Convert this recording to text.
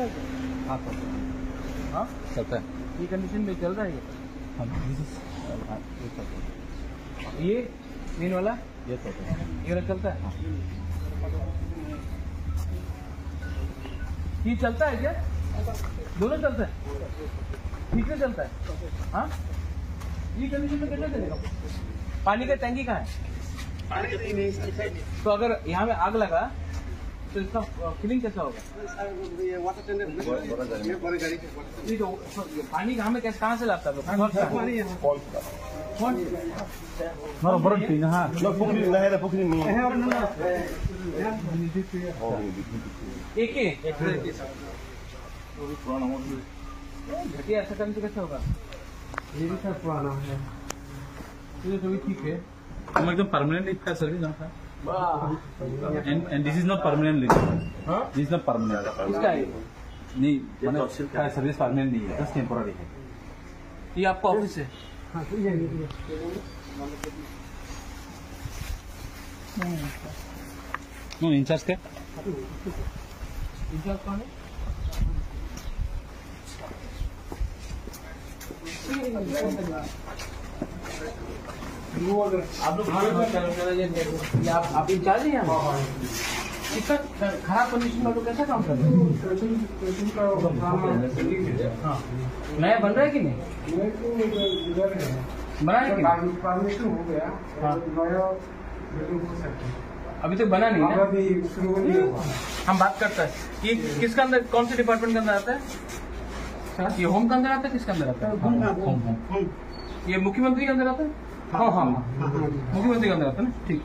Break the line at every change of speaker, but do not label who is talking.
चलता है?
चलता है।
ये कंडीशन में चल रहा है ये?
हाँ ये
मेन वाला?
ये चलता है।
ये वाला चलता है? ये चलता है क्या? दोनों चलता है? ठीक से चलता है? हाँ? ये कंडीशन में कैसे चलेगा? पानी का टैंकी कहाँ है? तो अगर यहाँ में आग लगा तो इसका फिलिंग कैसा होगा? ये वाटर अच्छा, ये गाड़ी पानी हमें कैसे कहाँ से लाता है
call
No, berhenti nah. No, pukul nah ada pukul ni. Eh, orang
एक ही? वो ऐसा करने से कैसे होगा?
ये भी सर पुराना है।
ये तो भी ठीक है।
हम एकदम परमानेंट इसका सर्विस ना था। And and this is not permanent
हाँ
दिस इज़ नॉट परमानेंट
इसका है।
नहीं मैंने का सर्विस परमानेंट नहीं है बस टेम्पोररी है।
ये आपका ऑफ़िस है।
हाँ तो ये ये।
नो इंचार्ज क्या
इंचार्ज कौन है? आप लोग हाँ, हाँ, इंचार्ज हैं? इसका खराब कंडीशन में लोग कैसा काम कर रहे हैं?
पुराना है
हाँ। नया बन रहा है कि नहीं?
तो
बना है कि नहीं?
परमिशन हो गया।
हाँ।
नया हो सकता है।
अभी तक बना नहीं ना?
नहीं
हम बात करते हैं। ये किसके अंदर कौन से डिपार्टमेंट के अंदर आता है? ये होम के अंदर आता है किसके अंदर आता है?
होम होम
ये मुख्यमंत्री के अंदर आता है? हाँ हाँ हाँ मुख्यमंत्री के अंदर आता है ना ठीक